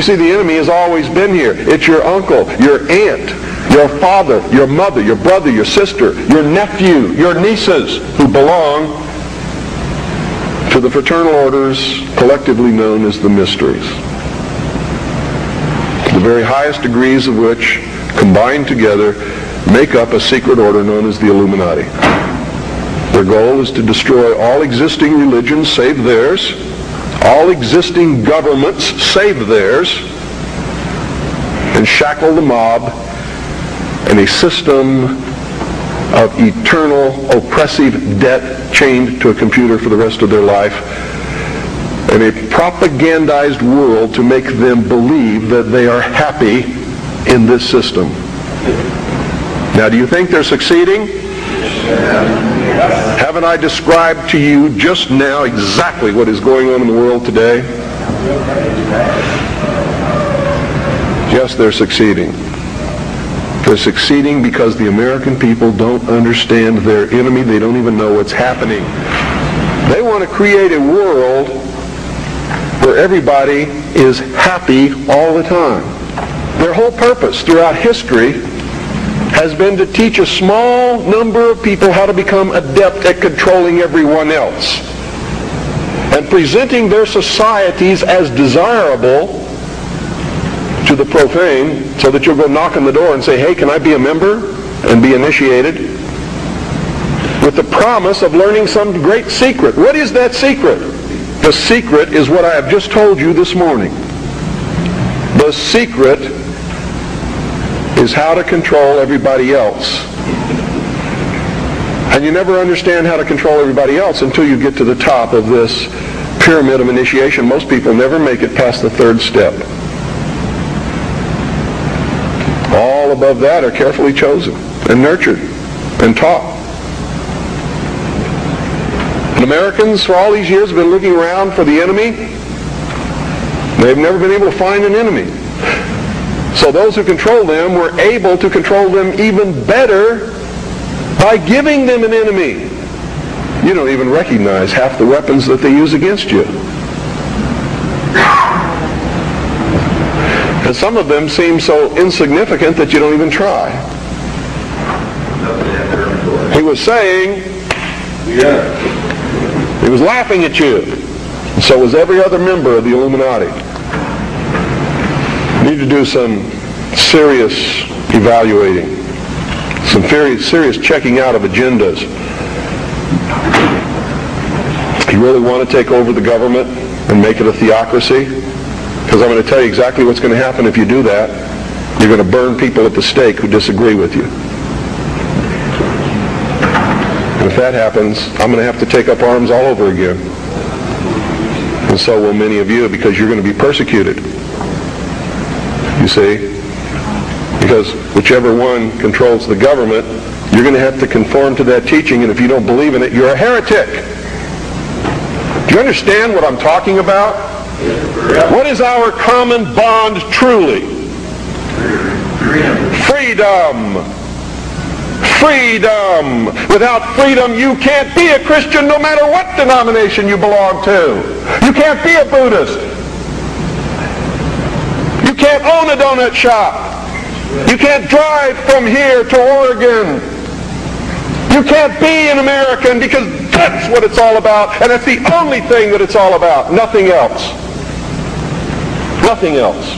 You see, the enemy has always been here. It's your uncle, your aunt, your father, your mother, your brother, your sister, your nephew, your nieces who belong to the fraternal orders collectively known as the mysteries. The very highest degrees of which, combined together, make up a secret order known as the Illuminati. Their goal is to destroy all existing religions save theirs, all existing governments save theirs, and shackle the mob in a system of eternal oppressive debt chained to a computer for the rest of their life and a propagandized world to make them believe that they are happy in this system. Now, do you think they're succeeding? Haven't I described to you just now exactly what is going on in the world today? Yes, they're succeeding. They're succeeding because the American people don't understand their enemy. They don't even know what's happening. They want to create a world where everybody is happy all the time. Their whole purpose throughout history has been to teach a small number of people how to become adept at controlling everyone else and presenting their societies as desirable to the profane so that you'll go knock on the door and say, hey, can I be a member and be initiated? With the promise of learning some great secret. What is that secret? The secret is what I have just told you this morning. The secret is how to control everybody else. And you never understand how to control everybody else until you get to the top of this pyramid of initiation. Most people never make it past the third step. All above that are carefully chosen and nurtured and taught. And Americans, for all these years, have been looking around for the enemy. They've never been able to find an enemy. So those who control them were able to control them even better by giving them an enemy. You don't even recognize half the weapons that they use against you. And some of them seem so insignificant that you don't even try. He was saying, yeah. he was laughing at you. And so was every other member of the Illuminati. Need to do some serious evaluating, some very serious checking out of agendas. You really want to take over the government and make it a theocracy? Because I'm going to tell you exactly what's going to happen if you do that. You're going to burn people at the stake who disagree with you. And if that happens, I'm going to have to take up arms all over again. And so will many of you because you're going to be persecuted. You see? Because whichever one controls the government, you're going to have to conform to that teaching, and if you don't believe in it, you're a heretic. Do you understand what I'm talking about? What is our common bond truly? Freedom. Freedom. Without freedom, you can't be a Christian no matter what denomination you belong to. You can't be a Buddhist. You can't own a donut shop. You can't drive from here to Oregon. You can't be an American because that's what it's all about, and that's the only thing that it's all about. Nothing else. Nothing else.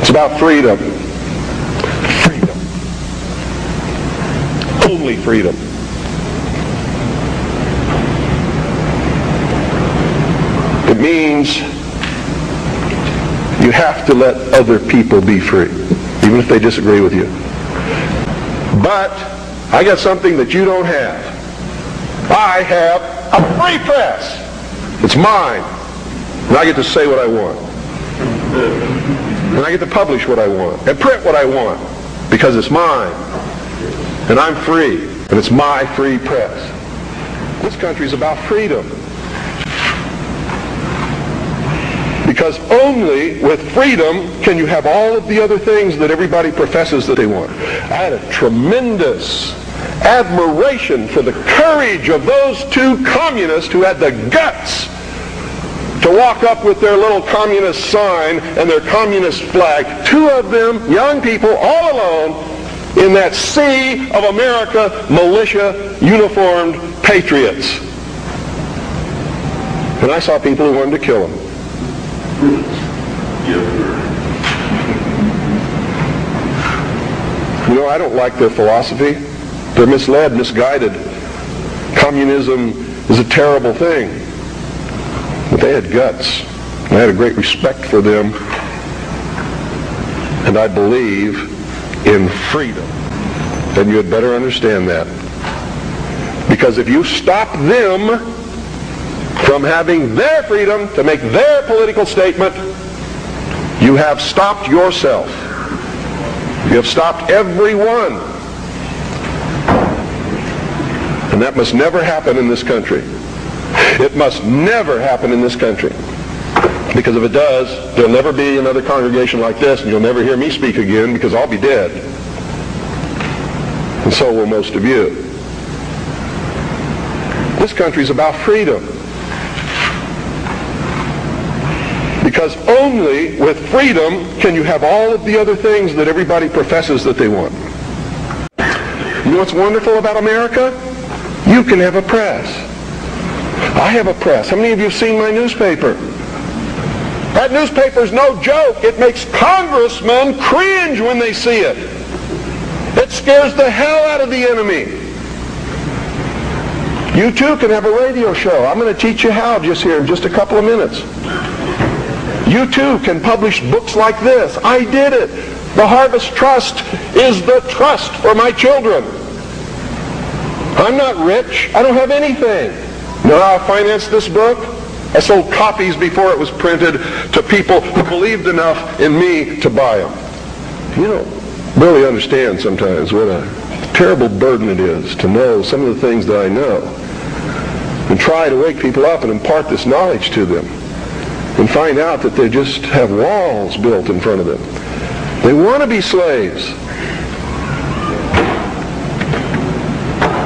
It's about freedom. Freedom. Only freedom. It means you have to let other people be free, even if they disagree with you. But I got something that you don't have. I have a free press. It's mine. And I get to say what I want. And I get to publish what I want and print what I want because it's mine. And I'm free. And it's my free press. This country is about freedom. Because only with freedom can you have all of the other things that everybody professes that they want. I had a tremendous admiration for the courage of those two communists who had the guts to walk up with their little communist sign and their communist flag. Two of them, young people, all alone, in that sea of America militia uniformed patriots. And I saw people who wanted to kill them. You know, I don't like their philosophy. They're misled, misguided. Communism is a terrible thing. But they had guts. I had a great respect for them. And I believe in freedom. And you had better understand that. Because if you stop them from having their freedom to make their political statement, you have stopped yourself. You have stopped everyone. And that must never happen in this country. It must never happen in this country. Because if it does, there'll never be another congregation like this, and you'll never hear me speak again because I'll be dead. And so will most of you. This country is about freedom. Because only with freedom can you have all of the other things that everybody professes that they want. You know what's wonderful about America? You can have a press. I have a press. How many of you have seen my newspaper? That newspaper's no joke. It makes congressmen cringe when they see it. It scares the hell out of the enemy. You too can have a radio show. I'm going to teach you how just here in just a couple of minutes. You too can publish books like this. I did it. The Harvest Trust is the trust for my children. I'm not rich. I don't have anything. How I financed this book? I sold copies before it was printed to people who believed enough in me to buy them. You don't really understand sometimes what a terrible burden it is to know some of the things that I know and try to wake people up and impart this knowledge to them and find out that they just have walls built in front of them. They want to be slaves.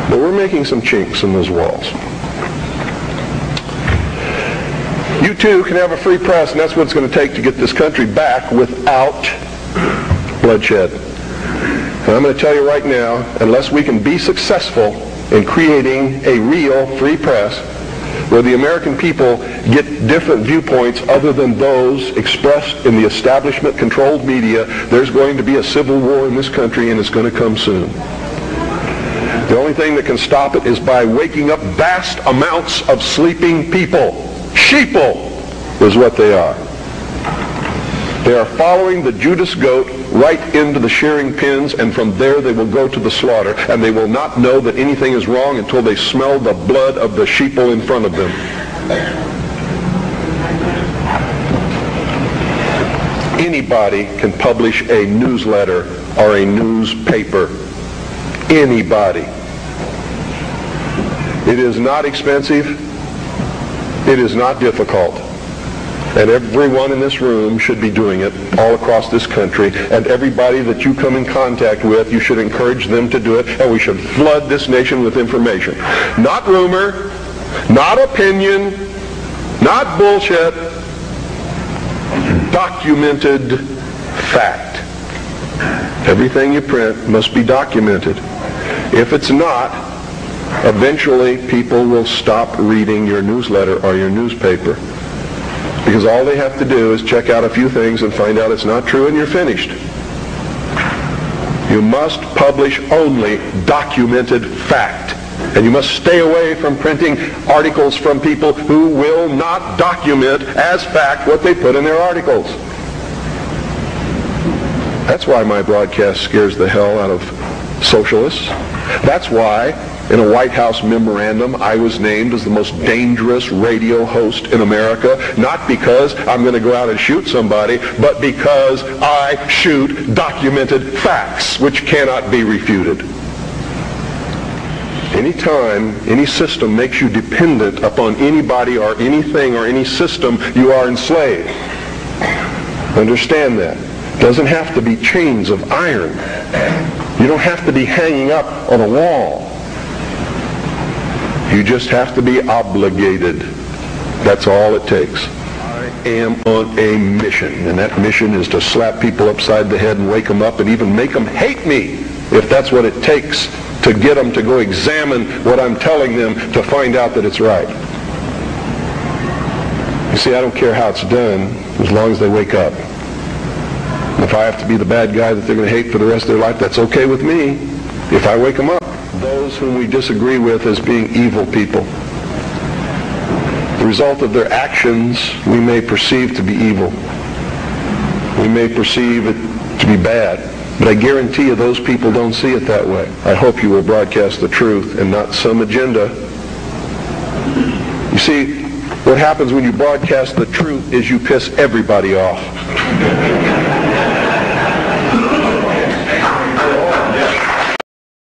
But we're making some chinks in those walls. You too can have a free press, and that's what it's going to take to get this country back without bloodshed. And I'm going to tell you right now, unless we can be successful in creating a real free press, where the American people get different viewpoints other than those expressed in the establishment-controlled media, there's going to be a civil war in this country, and it's going to come soon. The only thing that can stop it is by waking up vast amounts of sleeping people. Sheeple is what they are. They are following the Judas goat right into the shearing pins, and from there they will go to the slaughter, and they will not know that anything is wrong until they smell the blood of the sheeple in front of them. Anybody can publish a newsletter or a newspaper. Anybody. It is not expensive. It is not difficult. And everyone in this room should be doing it all across this country. And everybody that you come in contact with, you should encourage them to do it. And we should flood this nation with information. Not rumor, not opinion, not bullshit. Documented fact. Everything you print must be documented. If it's not, eventually people will stop reading your newsletter or your newspaper. Because all they have to do is check out a few things and find out it's not true and you're finished. You must publish only documented fact. And you must stay away from printing articles from people who will not document as fact what they put in their articles. That's why my broadcast scares the hell out of socialists. That's why in a White House memorandum, I was named as the most dangerous radio host in America, not because I'm going to go out and shoot somebody, but because I shoot documented facts which cannot be refuted. Anytime any system makes you dependent upon anybody or anything or any system, you are enslaved. Understand that. Doesn't have to be chains of iron. You don't have to be hanging up on a wall. You just have to be obligated. That's all it takes. I am on a mission, and that mission is to slap people upside the head and wake them up and even make them hate me if that's what it takes to get them to go examine what I'm telling them to find out that it's right. You see, I don't care how it's done as long as they wake up. If I have to be the bad guy that they're going to hate for the rest of their life, that's okay with me if I wake them up. Those whom we disagree with as being evil people. The result of their actions we may perceive to be evil. We may perceive it to be bad. But I guarantee you those people don't see it that way. I hope you will broadcast the truth and not some agenda. You see, what happens when you broadcast the truth is you piss everybody off.